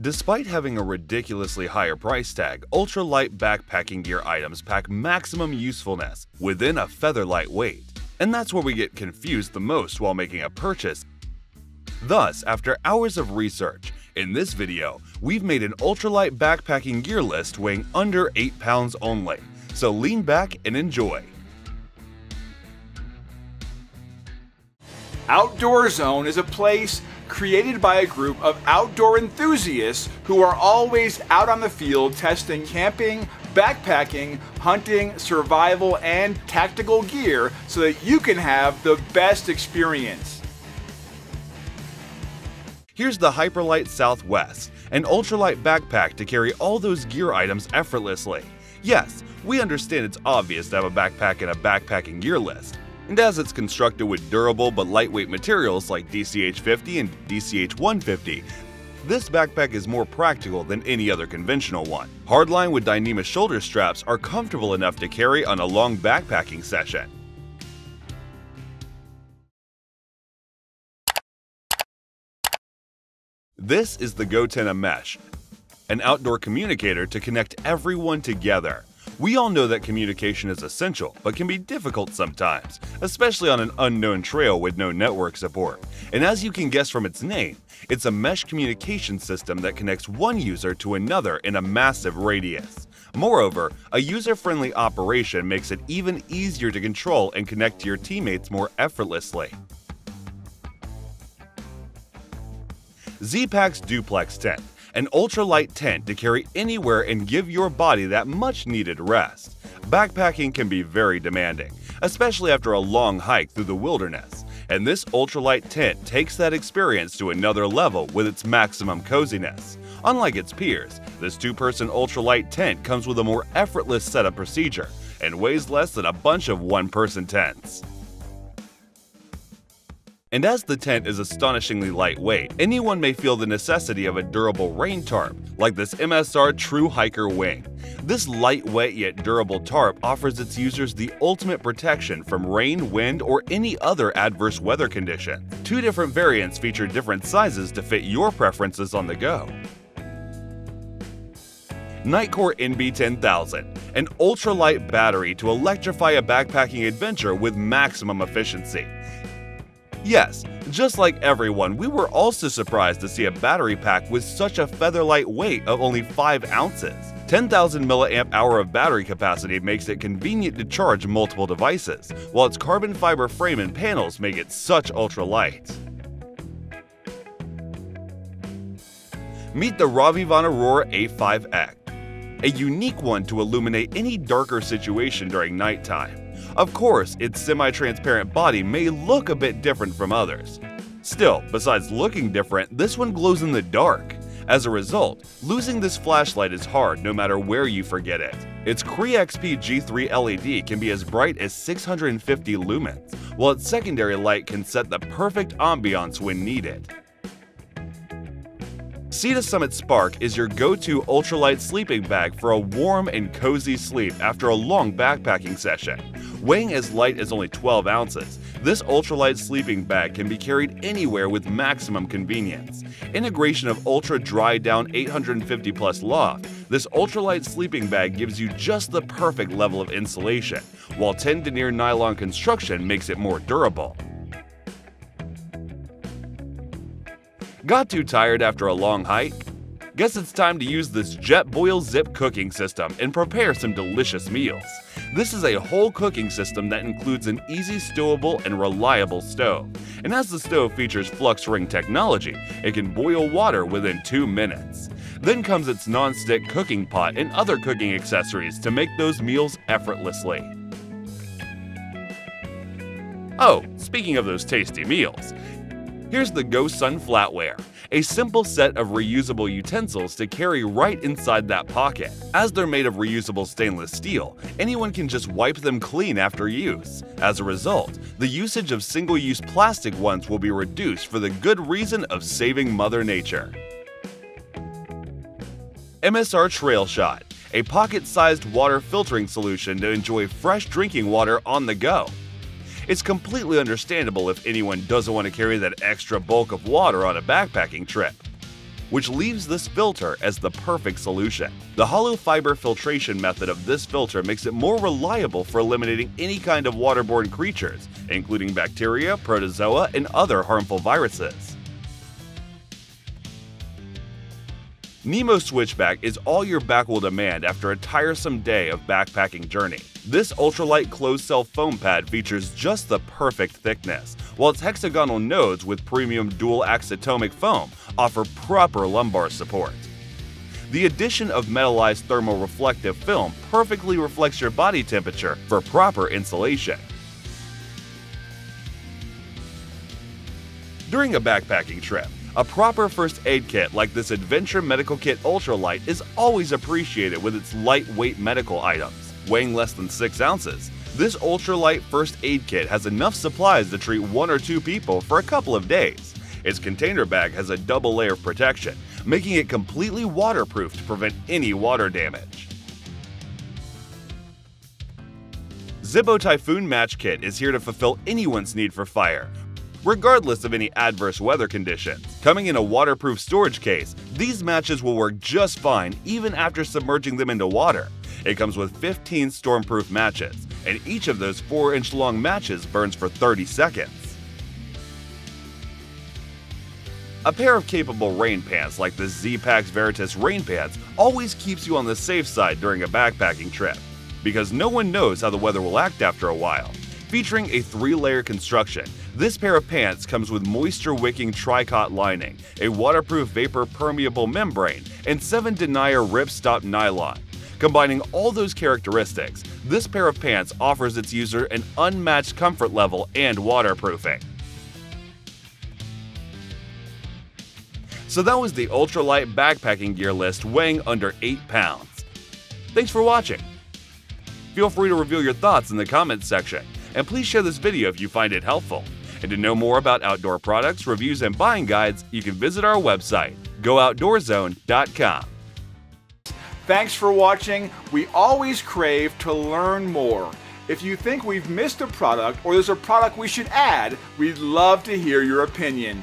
Despite having a ridiculously higher price tag, ultralight backpacking gear items pack maximum usefulness within a featherlight weight. And that's where we get confused the most while making a purchase. Thus, after hours of research, in this video, we've made an ultralight backpacking gear list weighing under 8 pounds only. So lean back and enjoy. Outdoor Zone is a place created by a group of outdoor enthusiasts who are always out on the field testing camping, backpacking, hunting, survival, and tactical gear so that you can have the best experience. Here's the Hyperlite Southwest, an ultralight backpack to carry all those gear items effortlessly. Yes, we understand it's obvious to have a backpack in a backpacking gear list, and as it's constructed with durable but lightweight materials like DCH50 and DCH150, this backpack is more practical than any other conventional one. Hardline with Dyneema shoulder straps are comfortable enough to carry on a long backpacking session. This is the goTenna Mesh, an outdoor communicator to connect everyone together. We all know that communication is essential, but can be difficult sometimes, especially on an unknown trail with no network support. And as you can guess from its name, it's a mesh communication system that connects one user to another in a massive radius. Moreover, a user-friendly operation makes it even easier to control and connect to your teammates more effortlessly. Zpacks Duplex Tent an ultralight tent to carry anywhere and give your body that much needed rest. Backpacking can be very demanding, especially after a long hike through the wilderness, and this ultralight tent takes that experience to another level with its maximum coziness. Unlike its peers, this two-person ultralight tent comes with a more effortless setup procedure and weighs less than a bunch of one-person tents. And as the tent is astonishingly lightweight, anyone may feel the necessity of a durable rain tarp, like this MSR Thru-Hiker Wing. This lightweight yet durable tarp offers its users the ultimate protection from rain, wind, or any other adverse weather condition. Two different variants feature different sizes to fit your preferences on the go. Nitecore NB10000, an ultralight battery to electrify a backpacking adventure with maximum efficiency. Yes, just like everyone, we were also surprised to see a battery pack with such a featherlight weight of only 5 ounces. 10,000 mAh of battery capacity makes it convenient to charge multiple devices, while its carbon fiber frame and panels make it such ultralight. Meet the RovyVon Aurora A5X, a unique one to illuminate any darker situation during nighttime. Of course, its semi-transparent body may look a bit different from others. Still, besides looking different, this one glows in the dark. As a result, losing this flashlight is hard no matter where you forget it. Its Cree XP G3 LED can be as bright as 650 lumens, while its secondary light can set the perfect ambiance when needed. Sea Summit Spark is your go-to ultralight sleeping bag for a warm and cozy sleep after a long backpacking session. Weighing as light as only 12 ounces, this ultralight sleeping bag can be carried anywhere with maximum convenience. Integration of ultra dry down 850 plus loft, this ultralight sleeping bag gives you just the perfect level of insulation, while 10 denier nylon construction makes it more durable. Got too tired after a long hike? Guess it's time to use this Jetboil Zip cooking system and prepare some delicious meals. This is a whole cooking system that includes an easy stowable and reliable stove. And as the stove features flux ring technology, it can boil water within 2 minutes. Then comes its non-stick cooking pot and other cooking accessories to make those meals effortlessly. Oh, speaking of those tasty meals, here's the GoSun Flatware a simple set of reusable utensils to carry right inside that pocket. As they're made of reusable stainless steel, anyone can just wipe them clean after use. As a result, the usage of single-use plastic ones will be reduced for the good reason of saving Mother Nature. MSR Trail Shot, a pocket-sized water filtering solution to enjoy fresh drinking water on the go. It's completely understandable if anyone doesn't want to carry that extra bulk of water on a backpacking trip. which leaves this filter as the perfect solution. The hollow fiber filtration method of this filter makes it more reliable for eliminating any kind of waterborne creatures, including bacteria, protozoa, and other harmful viruses. Nemo Switchback is all your back will demand after a tiresome day of backpacking journey. This ultralight closed-cell foam pad features just the perfect thickness, while its hexagonal nodes with premium dual axatomic foam offer proper lumbar support. The addition of metallized thermoreflective film perfectly reflects your body temperature for proper insulation. During a backpacking trip, a proper first aid kit like this Adventure Medical Kit Ultralight is always appreciated with its lightweight medical items. Weighing less than 6 ounces, this ultralight first aid kit has enough supplies to treat one or two people for a couple of days. Its container bag has a double layer of protection, making it completely waterproof to prevent any water damage. Zippo Typhoon Match Kit is here to fulfill anyone's need for fire, regardless of any adverse weather conditions. Coming in a waterproof storage case, these matches will work just fine even after submerging them into water. It comes with 15 stormproof matches, and each of those 4 inch long matches burns for 30 seconds. A pair of capable rain pants like the Zpacks Vertice rain pants always keeps you on the safe side during a backpacking trip, because no one knows how the weather will act after a while. Featuring a three-layer construction, this pair of pants comes with moisture-wicking tricot lining, a waterproof vapor-permeable membrane, and 7 denier ripstop nylon. Combining all those characteristics, this pair of pants offers its user an unmatched comfort level and waterproofing. So that was the ultralight backpacking gear list weighing under 8 pounds. Thanks for watching. Feel free to reveal your thoughts in the comments section, and please share this video if you find it helpful. And to know more about outdoor products, reviews, and buying guides, you can visit our website, gooutdoorzone.com. Thanks for watching. We always crave to learn more. If you think we've missed a product or there's a product we should add, we'd love to hear your opinion.